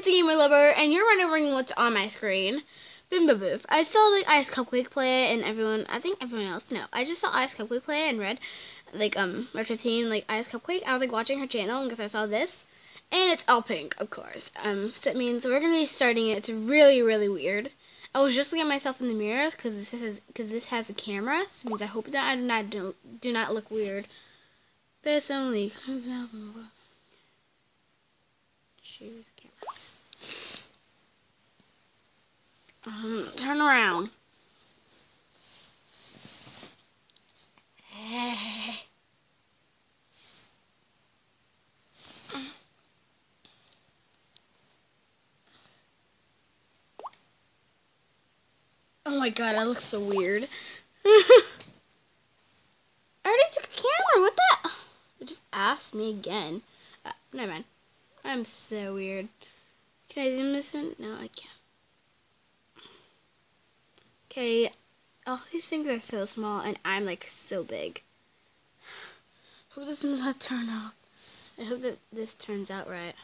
it's a gamer lover, and you're wondering what's on my screen. Bimbo Booth. I saw like Ice Cupcake play and everyone, I think everyone else, no, I just saw Ice Cupcake play and read, like, um, Red 15, like, Ice Cupcake. I was, like, watching her channel because I saw this, and it's all pink, of course. Um, so it means we're going to be starting it. It's really, really weird. I was just looking at myself in the mirror because this has, cause this has a camera, so it means I hope that I do not, do, do not look weird. This only comes out from Choose camera. Um, turn around. Oh my god, I look so weird. I already took a camera. What the? It just asked me again. Uh, never mind. I'm so weird. Can I zoom this in? No, I can't. Okay, all these things are so small, and I'm like so big. Hope this does not turn off. I hope that this turns out right.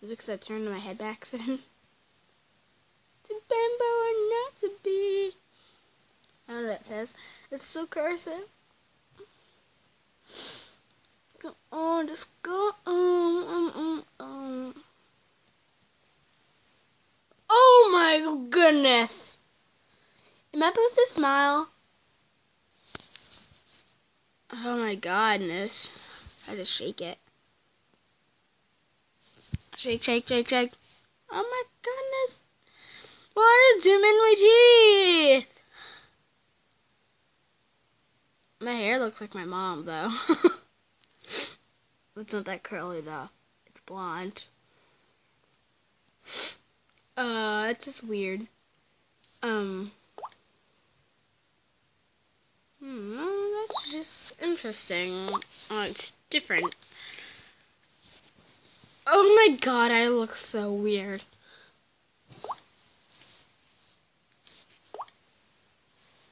Is it because I turned my head by accident? to bimbo or not to be. I don't know what it says. It's so cursive. Come on, just go. Um, um, um, um. Oh my goodness. Am I supposed to smile? Oh my godness. I just shake it. Shake, shake, shake, shake. Oh my goodness. Why did zoom in my teeth? My hair looks like my mom though. it's not that curly though. It's blonde. Uh, it's just weird. Um. Hmm, that's just interesting. Uh, it's different. Oh my god, I look so weird.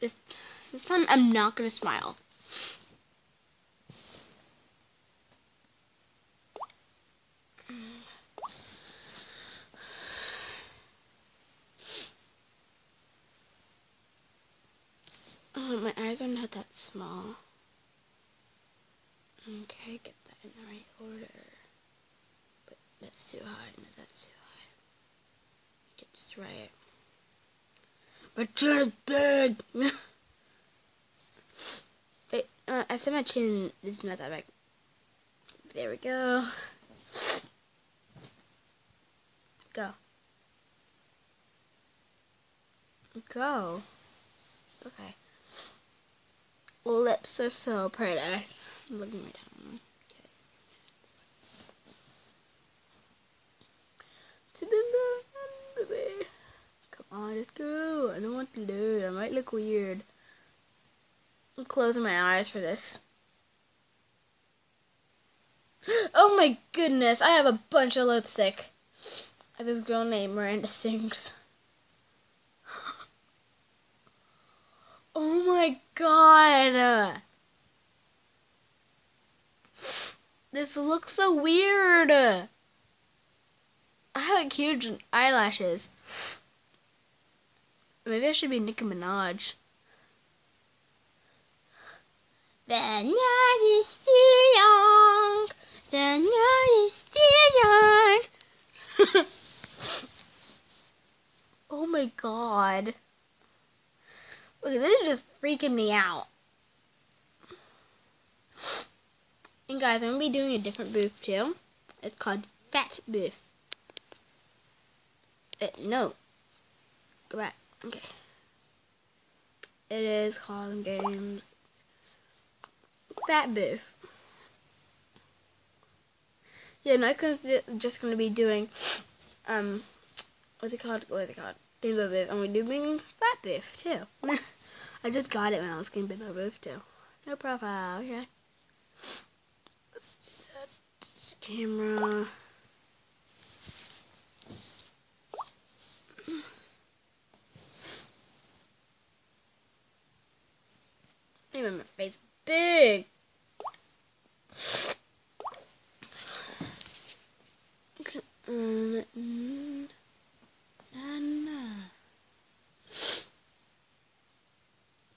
This, this time I'm not gonna smile. Oh, my eyes are not that small. Okay, get that in the right order. But that's too high. No, that's too high. Get this right. My chin is big! Wait, uh, I said my chin is not that big. There we go. Go. Go. Okay. Lips are so pretty. Look at my tongue. Okay. Come on, let's go. I don't want to do it. I might look weird. I'm closing my eyes for this. Oh my goodness, I have a bunch of lipstick. I have this girl named Miranda Sings. Oh my god. This looks so weird. I have like huge eyelashes. Maybe I should be Nicki Minaj. The night is still young. The night is still young. oh my god. Look, this is just freaking me out. And guys, I'm going to be doing a different booth too. It's called Fat Booth. It, uh, no. Go back. Okay. It is called Games Fat Booth. Yeah, and I'm just going to be doing, um, what's it called? What is it called? Bimbo Booth. And we're doing Fat Booth too. I just got it when I was getting Bimbo Booth too. No profile, okay. Let's do that. Camera. Even my face big. Mm, mm,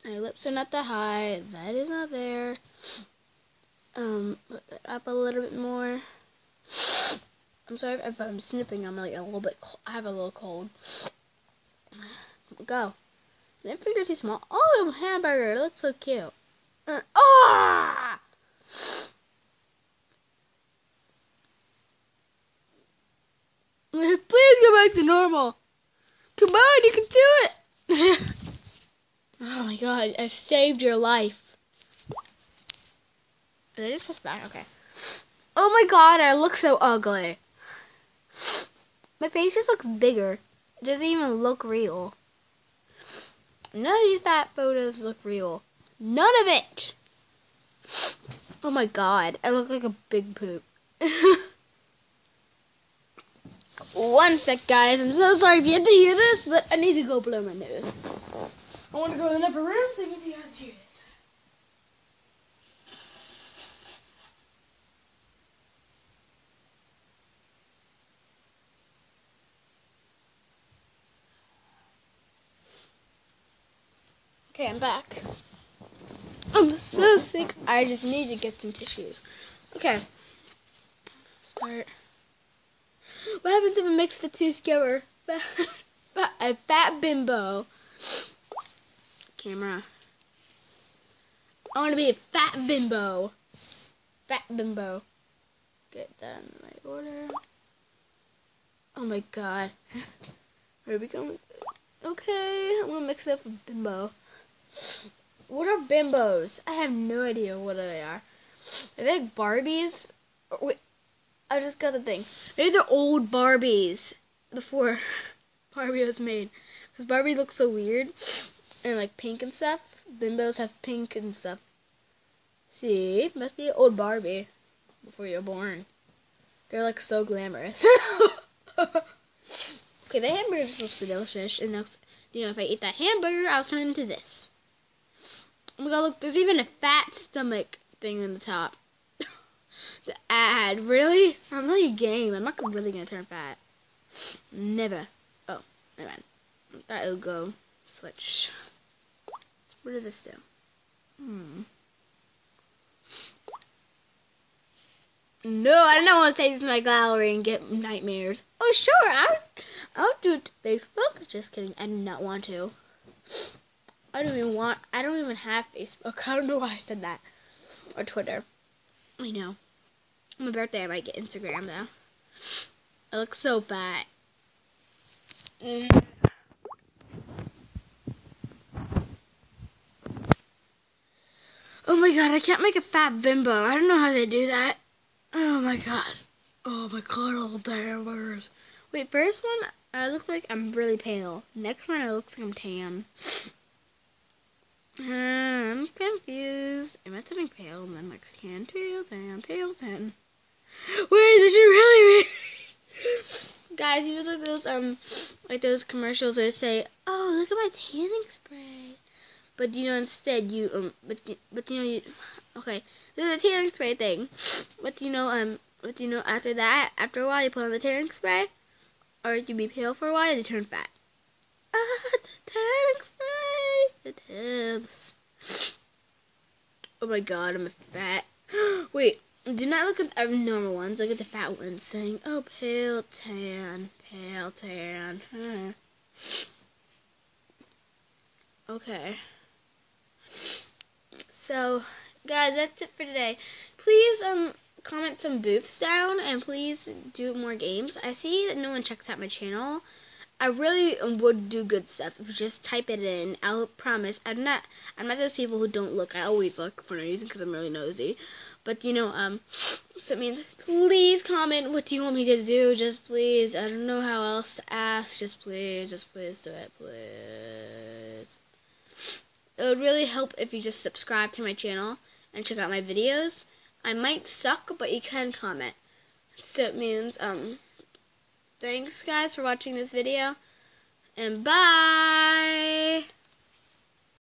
My lips are not that high. That is not there. Um, put that up a little bit more. I'm sorry if I'm snipping. I'm like a little bit. I have a little cold. Go. That finger too small. Oh, hamburger. It looks so cute. Uh, oh! Please go back to normal. Come on, you can do it. oh my god, I saved your life. Did I just push back? Okay. Oh my god, I look so ugly. My face just looks bigger. It doesn't even look real. None of these fat photos look real. None of it! Oh my god, I look like a big poop. One sec, guys. I'm so sorry if you had to hear this, but I need to go blow my nose. I want to go to the upper room so you can see how to hear this. Okay, I'm back. I'm so sick. I just need to get some tissues. Okay. Start. What happens if I mix the two together? A fat bimbo. Camera. I want to be a fat bimbo. Fat bimbo. Get that in my order. Oh my god. Where Are we going? Okay, I'm gonna mix it up with bimbo. What are bimbos? I have no idea what they are. Are they like Barbies? Wait, I just got the thing. Maybe they're old Barbies before Barbie was made. Because Barbie looks so weird and like pink and stuff. Bimbos have pink and stuff. See, must be old Barbie before you're born. They're like so glamorous. okay, the hamburger just looks delicious. And looks, you know, if I eat that hamburger, I'll turn into this. Oh my god, look, there's even a fat stomach thing in the top. The ad, really? I'm not a game. I'm not really gonna turn fat. Never. Oh, never mind. That will go. Switch. What does this do? Hmm. No, I don't want to take this to my gallery and get nightmares. Oh, sure, I'll, I'll do it Facebook. Just kidding. I do not want to. I don't even want, I don't even have Facebook. I don't know why I said that. Or Twitter. I know. On my birthday, I might get Instagram though. I look so fat. Mm. My god, I can't make a fat bimbo. I don't know how they do that. Oh my god. Oh my god, all hamburgers. Wait, first one, I look like I'm really pale. Next one, I look like I'm tan. I'm confused. Am I turning pale? And then like tan, pale, tan, pale, tan. Wait, this should really be. Guys, you know like those um, like those commercials they say, "Oh, look at my tanning spray," but you know instead you um, but but you know you, okay, there's a tanning spray thing, but you know um, but you know after that, after a while you put on the tanning spray, or you be pale for a while and you turn fat. Ah, the tanning spray, the tips. Oh my god, I'm a fat. Wait. Do not look at the normal ones. Look at the fat ones saying, oh, pale tan, pale tan. Huh. Okay. So, guys, that's it for today. Please um comment some booths down and please do more games. I see that no one checks out my channel. I really would do good stuff if you just type it in. I'll promise. I'm not. I'm not those people who don't look. I always look for no reason because I'm really nosy. But you know, um, so it means please comment. What do you want me to do? Just please. I don't know how else to ask. Just please. Just please do it, please. It would really help if you just subscribe to my channel and check out my videos. I might suck, but you can comment. So it means um. Thanks, guys, for watching this video. And bye!